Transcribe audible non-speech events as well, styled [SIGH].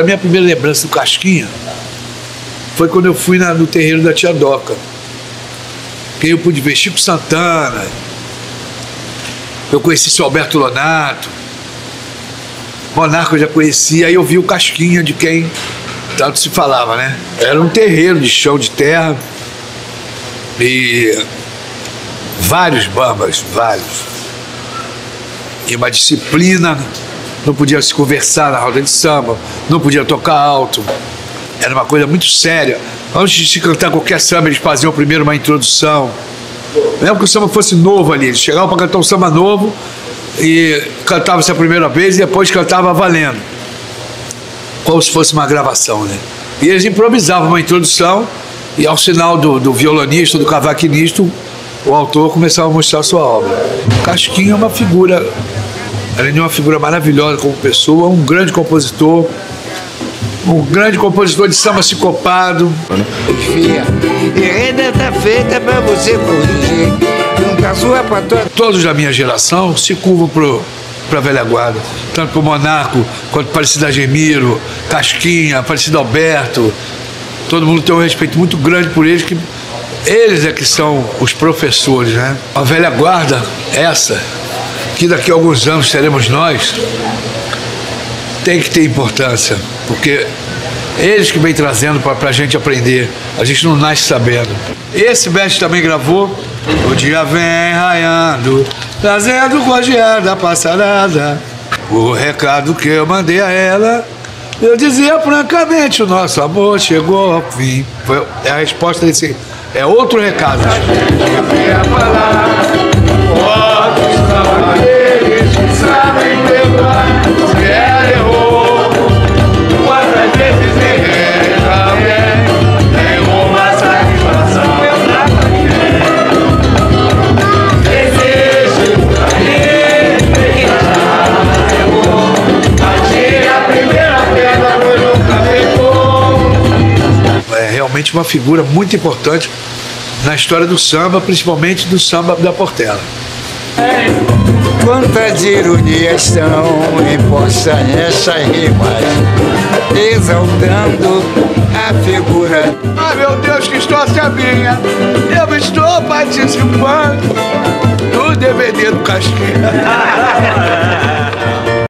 A minha primeira lembrança do Casquinha foi quando eu fui na, no terreiro da Tia Doca. Que eu pude ver Chico Santana, eu conheci seu Alberto Lonato, Monarco eu já conhecia, aí eu vi o Casquinha de quem tanto se falava, né? Era um terreiro de chão de terra e vários bambas, vários. E uma disciplina não podia se conversar na roda de samba, não podia tocar alto. Era uma coisa muito séria. Antes de se cantar qualquer samba, eles faziam primeiro uma introdução. Mesmo que o samba fosse novo ali, eles chegavam para cantar um samba novo e cantava-se a primeira vez e depois cantava valendo. Como se fosse uma gravação, né? E eles improvisavam uma introdução e ao sinal do, do violonista, do cavaquinista, o autor começava a mostrar sua obra. Casquinha é uma figura Além de uma figura maravilhosa como pessoa, um grande compositor, um grande compositor de samba sicopado. Tá feita pra você corrigir. Nunca sua pra toda. Todos da minha geração se curvam pro, pra velha guarda. Tanto pro Monarco, quanto para Aparecida Gemiro, Casquinha, Aparecido Alberto. Todo mundo tem um respeito muito grande por eles, que eles é que são os professores, né? A velha guarda, essa, que daqui a alguns anos seremos nós, tem que ter importância, porque eles que vem trazendo para a gente aprender. A gente não nasce sabendo. Esse mestre também gravou. O dia vem raiando, trazendo o da passarada. O recado que eu mandei a ela, eu dizia francamente: o nosso amor chegou ao fim. Foi, a resposta desse. É outro recado. Realmente uma figura muito importante na história do samba, principalmente do samba da Portela. Quantas ironias estão impostas nessas rimas, exaltando a figura. Ai meu Deus, que história é minha! Eu estou participando do DVD do Casquinha. [LAUGHS]